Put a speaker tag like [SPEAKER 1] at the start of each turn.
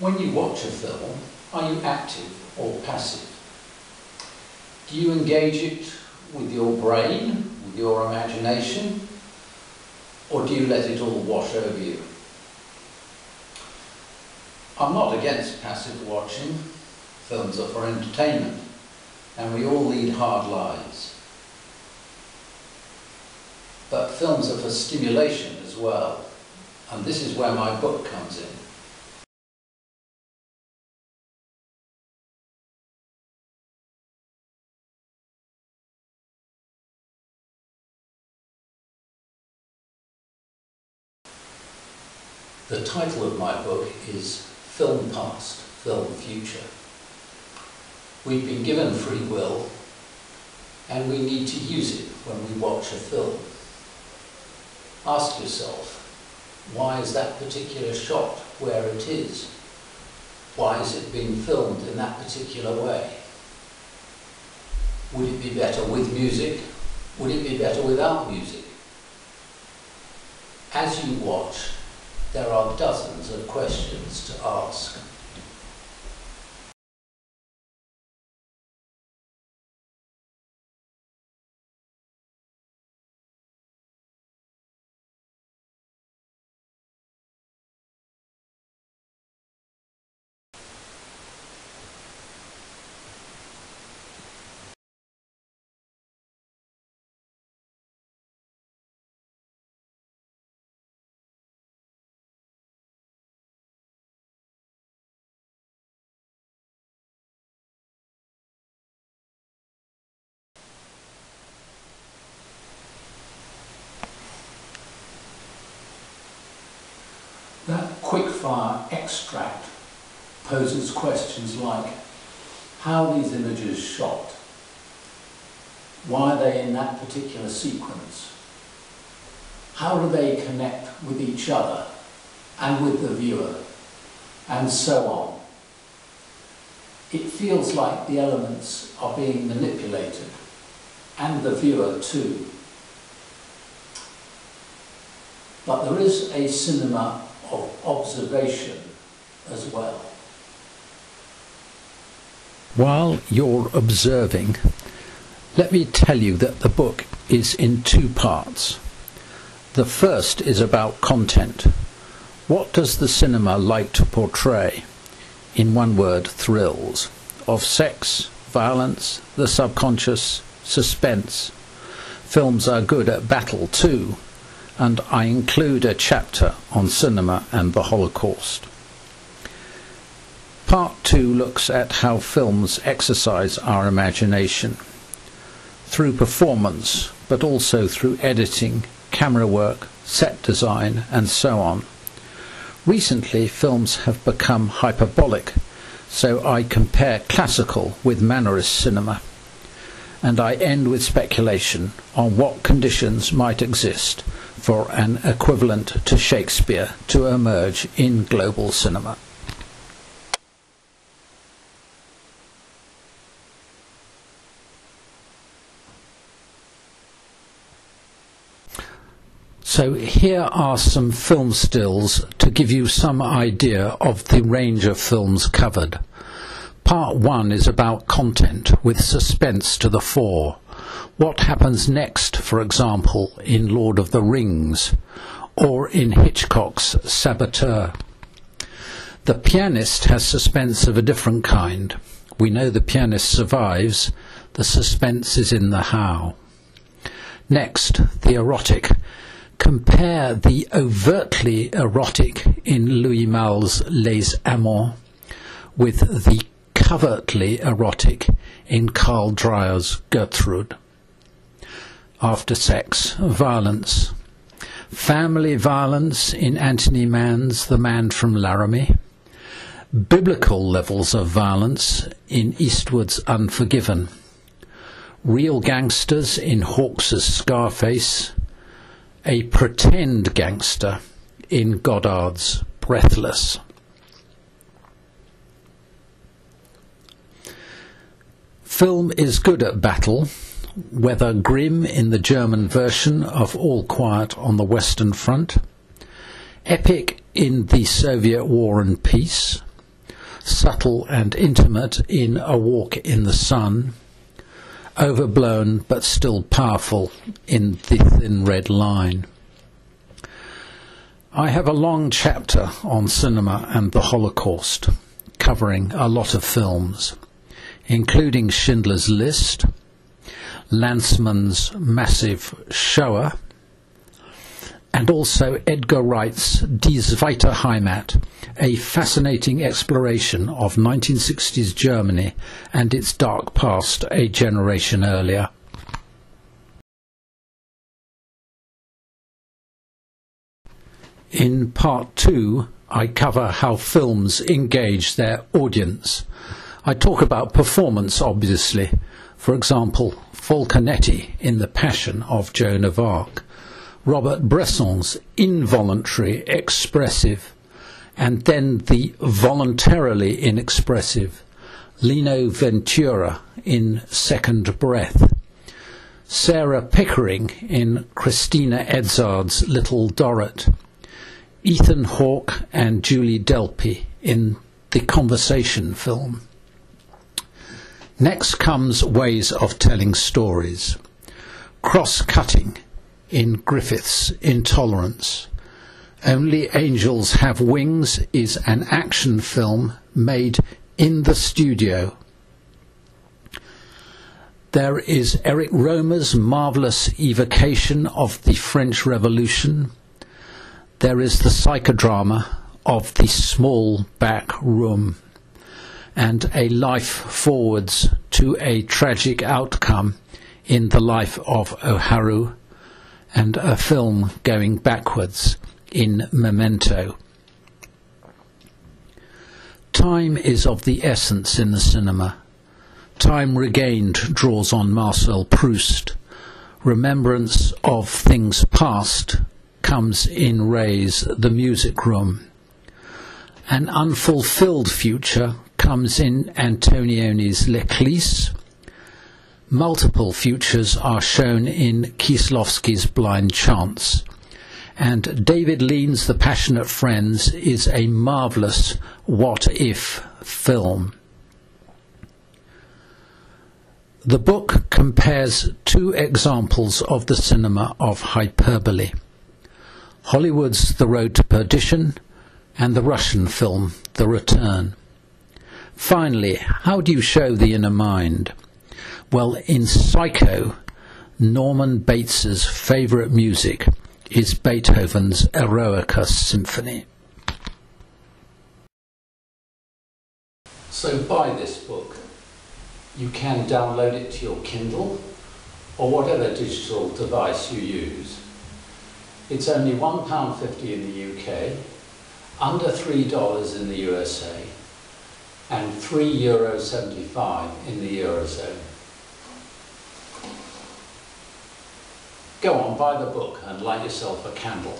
[SPEAKER 1] When you watch a film, are you active or passive? Do you engage it with your brain, with your imagination, or do you let it all wash over you? I'm not against passive watching. Films are for entertainment, and we all lead hard lives. But films are for stimulation as well, and this is where my book comes in. The title of my book is Film Past, Film Future. We've been given free will and we need to use it when we watch a film. Ask yourself, why is that particular shot where it is? Why is it being filmed in that particular way? Would it be better with music? Would it be better without music? As you watch, there are dozens of questions to ask. That quickfire extract poses questions like how these images shot, why are they in that particular sequence, how do they connect with each other and with the viewer, and so on. It feels like the elements are being manipulated, and the viewer too. But there is a cinema of observation as well.
[SPEAKER 2] While you're observing, let me tell you that the book is in two parts. The first is about content. What does the cinema like to portray? In one word, thrills. Of sex, violence, the subconscious, suspense. Films are good at battle too, and I include a chapter on cinema and the Holocaust. Part 2 looks at how films exercise our imagination through performance, but also through editing, camera work, set design, and so on. Recently, films have become hyperbolic, so I compare classical with Mannerist cinema. And I end with speculation on what conditions might exist for an equivalent to Shakespeare to emerge in global cinema. So here are some film stills to give you some idea of the range of films covered. Part 1 is about content with suspense to the fore what happens next, for example, in Lord of the Rings or in Hitchcock's Saboteur. The pianist has suspense of a different kind. We know the pianist survives, the suspense is in the how. Next, the erotic. Compare the overtly erotic in Louis Malle's Les Amants with the covertly erotic in Carl Dreyer's Gertrud after sex, violence. Family violence in Anthony Mann's The Man from Laramie. Biblical levels of violence in Eastwood's Unforgiven. Real gangsters in Hawks's Scarface. A pretend gangster in Godard's Breathless. Film is good at battle whether grim in the German version of All Quiet on the Western Front, epic in the Soviet War and Peace, subtle and intimate in A Walk in the Sun, overblown but still powerful in The Thin Red Line. I have a long chapter on cinema and the Holocaust, covering a lot of films, including Schindler's List, Lanzmann's massive Shoah, and also Edgar Reitz's Die Zweite Heimat, a fascinating exploration of 1960s Germany and its dark past a generation earlier. In part two, I cover how films engage their audience. I talk about performance, obviously. For example, Falconetti in The Passion of Joan of Arc Robert Bresson's involuntary expressive, and then the voluntarily inexpressive Lino Ventura in Second Breath, Sarah Pickering in Christina Edzard's Little Dorrit, Ethan Hawke and Julie Delpy in the Conversation film. Next comes ways of telling stories. Cross-cutting in Griffith's Intolerance. Only Angels Have Wings is an action film made in the studio. There is Eric Rohmer's marvellous evocation of the French Revolution. There is the psychodrama of the small back room and a life forwards to a tragic outcome in the life of Oharu and a film going backwards in Memento. Time is of the essence in the cinema. Time regained draws on Marcel Proust. Remembrance of things past comes in Ray's The Music Room. An unfulfilled future comes in Antonioni's L'Eclisse multiple futures are shown in Kieslowski's Blind Chance. And David Lean's The Passionate Friends is a marvellous what if film. The book compares two examples of the cinema of hyperbole Hollywood's The Road to Perdition and the Russian film The Return. Finally, how do you show the inner mind? Well, in Psycho, Norman Bates's favourite music is Beethoven's Eroica Symphony.
[SPEAKER 1] So buy this book. You can download it to your Kindle or whatever digital device you use. It's only £1.50 in the UK, under $3 in the USA, and €3.75 in the Eurozone. Go on, buy the book and light yourself a candle.